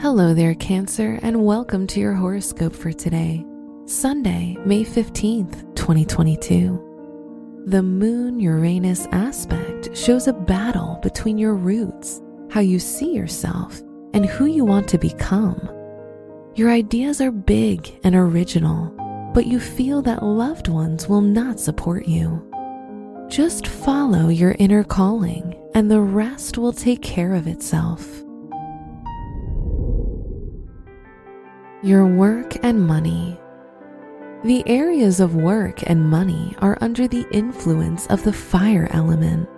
Hello there, Cancer, and welcome to your horoscope for today, Sunday, May 15th, 2022. The Moon Uranus aspect shows a battle between your roots, how you see yourself, and who you want to become. Your ideas are big and original, but you feel that loved ones will not support you. Just follow your inner calling, and the rest will take care of itself. Your work and money. The areas of work and money are under the influence of the fire element.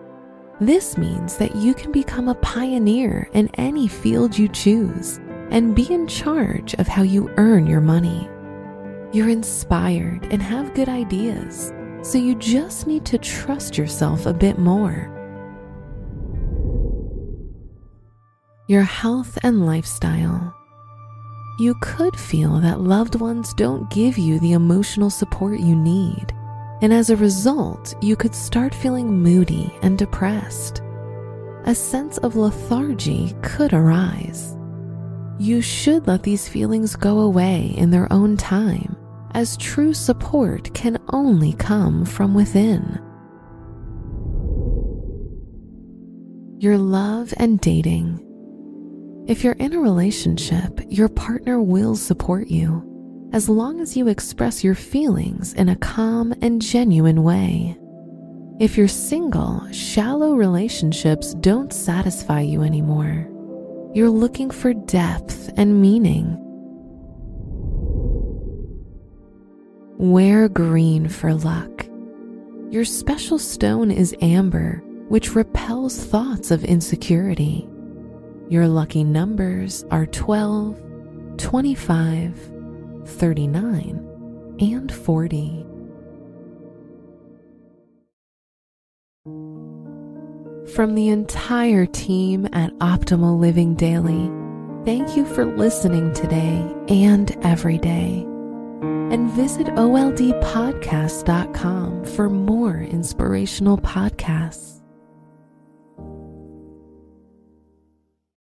This means that you can become a pioneer in any field you choose and be in charge of how you earn your money. You're inspired and have good ideas, so you just need to trust yourself a bit more. Your health and lifestyle. You could feel that loved ones don't give you the emotional support you need, and as a result, you could start feeling moody and depressed. A sense of lethargy could arise. You should let these feelings go away in their own time, as true support can only come from within. Your love and dating. If you're in a relationship, your partner will support you as long as you express your feelings in a calm and genuine way. If you're single, shallow relationships don't satisfy you anymore. You're looking for depth and meaning. Wear green for luck. Your special stone is amber, which repels thoughts of insecurity. Your lucky numbers are 12, 25, 39, and 40. From the entire team at Optimal Living Daily, thank you for listening today and every day. And visit OLDpodcast.com for more inspirational podcasts.